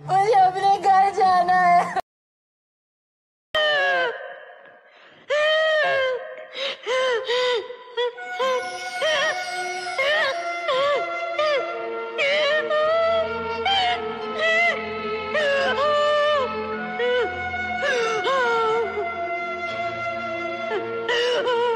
मुझे अपने घर जाना है। Oh